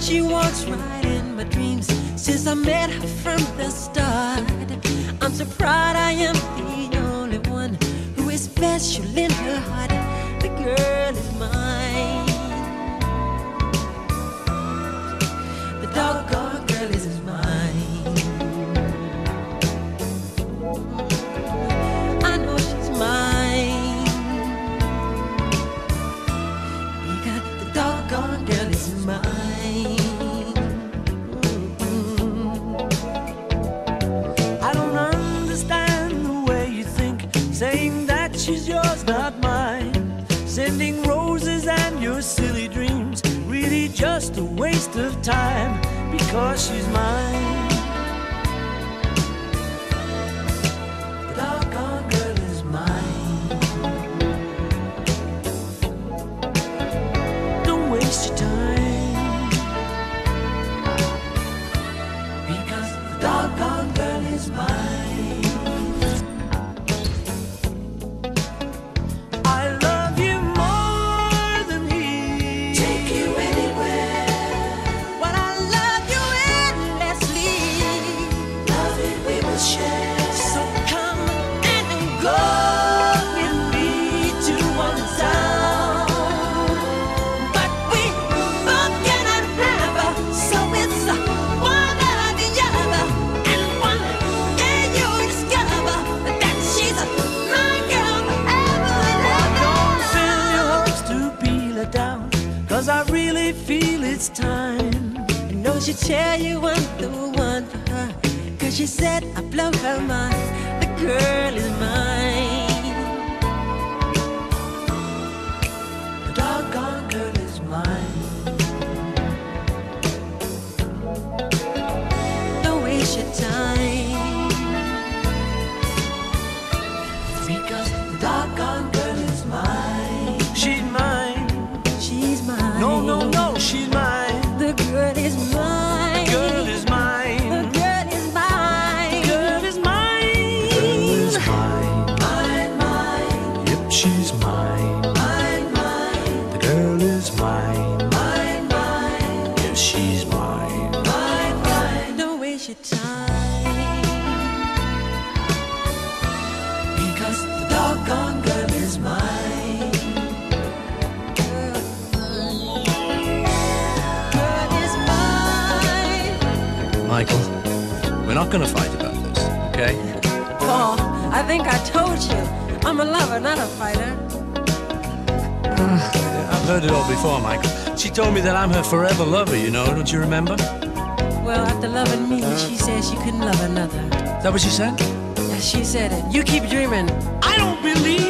She walks right in my dreams since I met her from the start. I'm so proud I am the only one who is special in her heart. The girl is mine. Sending roses and your silly dreams, really just a waste of time because she's mine. It's time. I know she'll tell you I'm the one for her. Cause she said I blow her mind. The girl is mine. She's mine. Mine, mine. The girl is mine. Mine, mine. Yes, she's mine. Mine, mine. Don't waste your time. Because the doggone girl is mine. Girl is mine. Michael, we're not gonna fight about this, okay? Paul, I think I told you. I'm a lover, not a fighter. I've heard it all before, Michael. She told me that I'm her forever lover, you know, don't you remember? Well, after loving me, uh. she said she couldn't love another. that what she said? Yeah, she said it. You keep dreaming. I don't believe